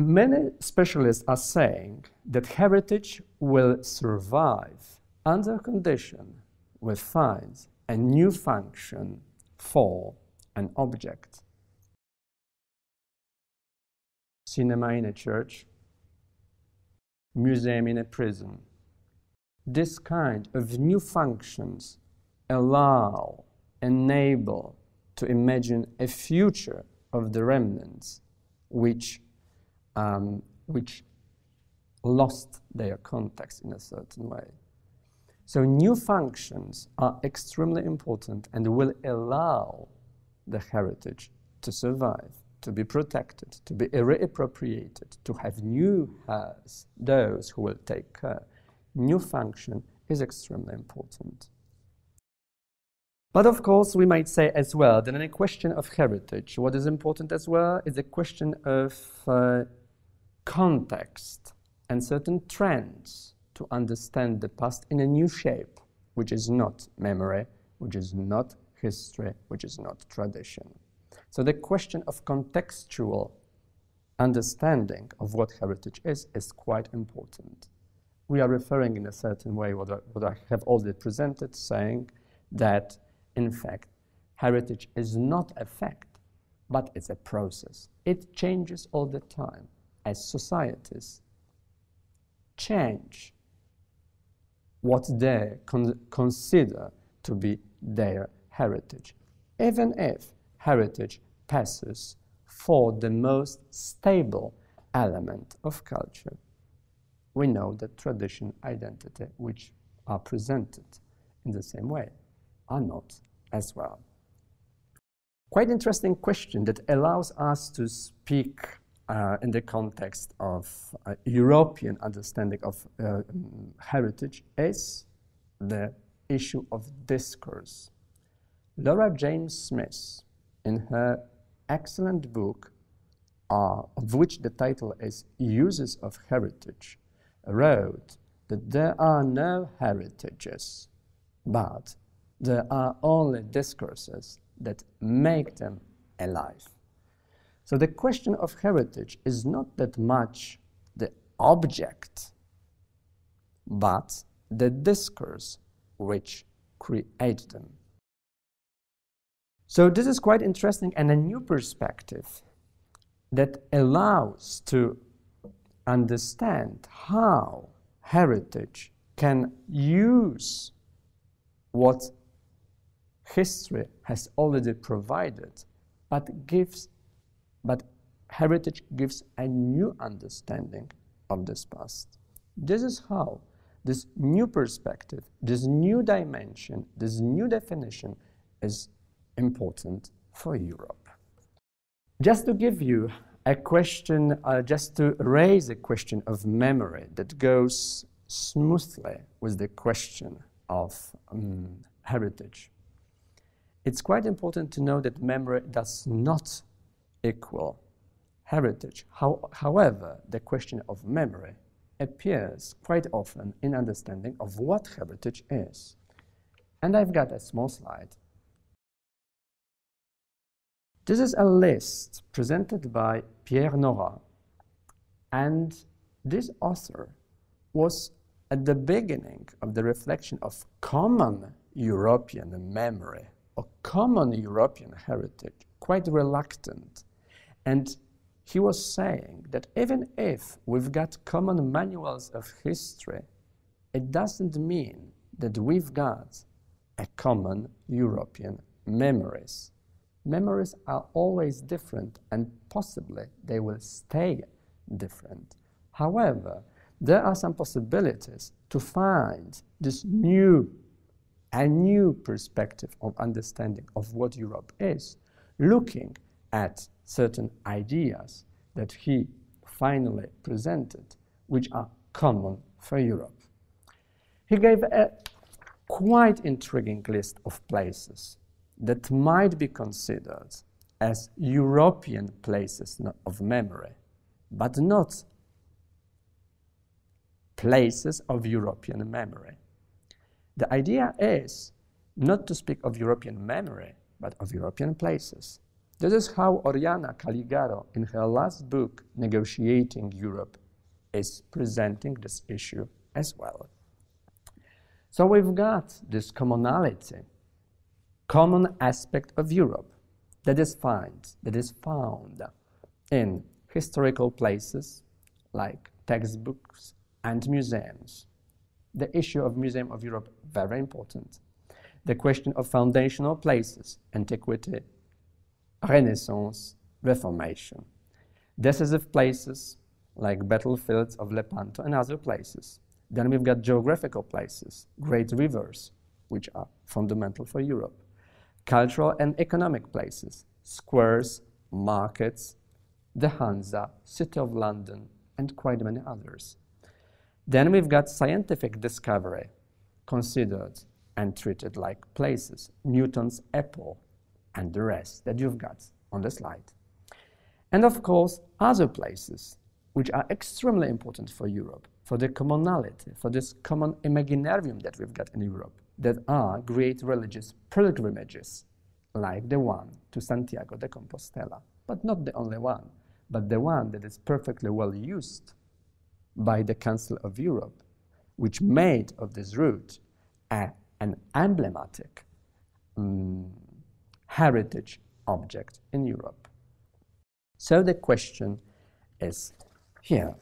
Many specialists are saying that heritage will survive under condition we find a new function for an object. Cinema in a church, museum in a prison. This kind of new functions allow, enable to imagine a future of the remnants which um, which lost their context in a certain way. So new functions are extremely important and will allow the heritage to survive, to be protected, to be reappropriated, to have new heirs, those who will take care. New function is extremely important. But of course, we might say as well that in a question of heritage, what is important as well is a question of uh, context and certain trends to understand the past in a new shape, which is not memory, which is not history, which is not tradition. So the question of contextual understanding of what heritage is is quite important. We are referring in a certain way what I, what I have already presented, saying that in fact heritage is not a fact, but it's a process. It changes all the time as societies change what they con consider to be their heritage, even if heritage passes for the most stable element of culture. We know that tradition, identity, which are presented in the same way, are not as well. Quite interesting question that allows us to speak uh, in the context of uh, European understanding of uh, heritage is the issue of discourse. Laura James Smith, in her excellent book, uh, of which the title is Uses of Heritage, wrote that there are no heritages, but there are only discourses that make them alive. So the question of heritage is not that much the object, but the discourse which create them. So this is quite interesting and a new perspective that allows to understand how heritage can use what history has already provided, but gives but heritage gives a new understanding of this past. This is how this new perspective, this new dimension, this new definition is important for Europe. Just to give you a question, uh, just to raise a question of memory that goes smoothly with the question of um, heritage. It's quite important to know that memory does not equal heritage. How, however, the question of memory appears quite often in understanding of what heritage is. And I've got a small slide. This is a list presented by Pierre Nora, and this author was at the beginning of the reflection of common European memory or common European heritage, quite reluctant and he was saying that even if we've got common manuals of history, it doesn't mean that we've got a common European memories. Memories are always different and possibly they will stay different. However, there are some possibilities to find this new, a new perspective of understanding of what Europe is, looking at certain ideas that he finally presented, which are common for Europe. He gave a quite intriguing list of places that might be considered as European places of memory, but not places of European memory. The idea is not to speak of European memory, but of European places. This is how Oriane Calligaro, in her last book, Negotiating Europe, is presenting this issue as well. So we've got this commonality, common aspect of Europe that is found, that is found in historical places like textbooks and museums. The issue of Museum of Europe, very important. The question of foundational places, antiquity, Renaissance, Reformation. Decisive places like battlefields of Lepanto and other places. Then we've got geographical places, great rivers, which are fundamental for Europe. Cultural and economic places, squares, markets, the Hansa, City of London, and quite many others. Then we've got scientific discovery, considered and treated like places, Newton's apple, and the rest that you've got on the slide. And of course, other places which are extremely important for Europe, for the commonality, for this common imaginarium that we've got in Europe, that are great religious pilgrimages, like the one to Santiago de Compostela. But not the only one, but the one that is perfectly well used by the Council of Europe, which made of this route a, an emblematic um, heritage object in Europe. So the question is here.